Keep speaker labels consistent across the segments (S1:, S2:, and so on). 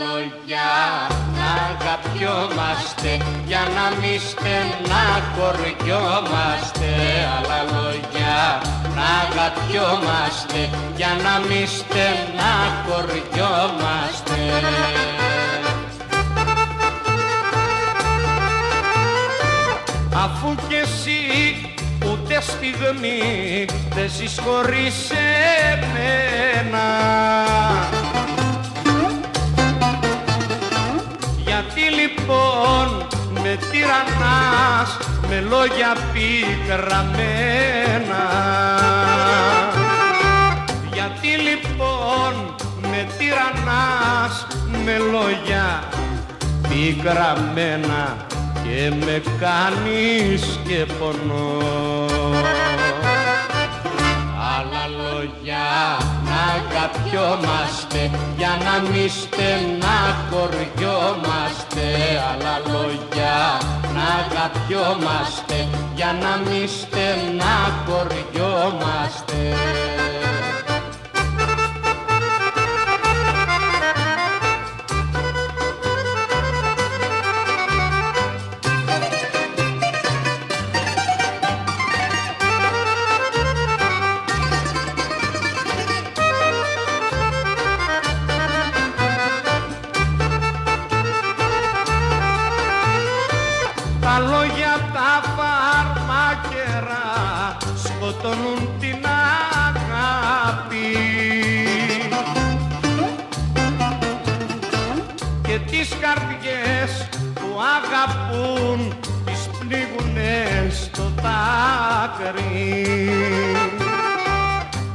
S1: λόγια να αγαπιόμαστε για να μη στεναχωριόμαστε άλλα λόγια να αγαπιόμαστε για να μη στεναχωριόμαστε Αφού κι εσύ ούτε στιγμή δεν ζεις χωρίς εμένα. Τυραννάς με λόγια πικραμένα. Γιατί λοιπόν με τυραννάς με λόγια πικραμένα και με κάνεις και πονώ. Άλλα λόγια να αγαπιόμαστε για να μη στεναχωριόμαστε. Άλλα λόγια να αγαπιόμαστε για να μη στεναχωριόμαστε σκοτώνουν την αγάπη και τις καρδιές που αγαπούν τις πνίγουνε στο δάκρυ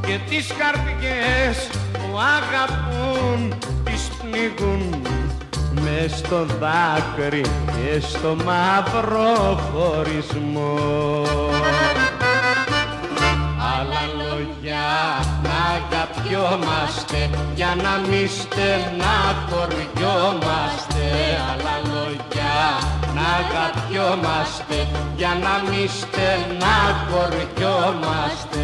S1: και τις καρδιές που αγαπούν τις πνίγουν με στο δάκρυ και στο μαύρο χωρισμό. Άλλα λόγια να αγαπιόμαστε για να μη στεναχωριόμαστε. Άλλα λόγια να αγαπιόμαστε για να μη στεναχωριόμαστε.